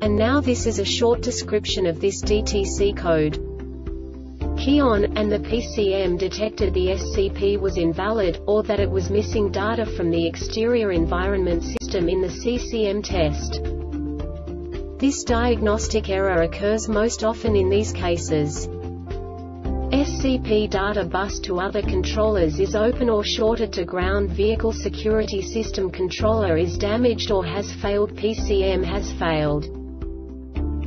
And now this is a short description of this DTC code. Key on, and the PCM detected the SCP was invalid, or that it was missing data from the exterior environment system in the CCM test. This diagnostic error occurs most often in these cases. SCP data bus to other controllers is open or shorted to ground Vehicle Security System controller is damaged or has failed PCM has failed.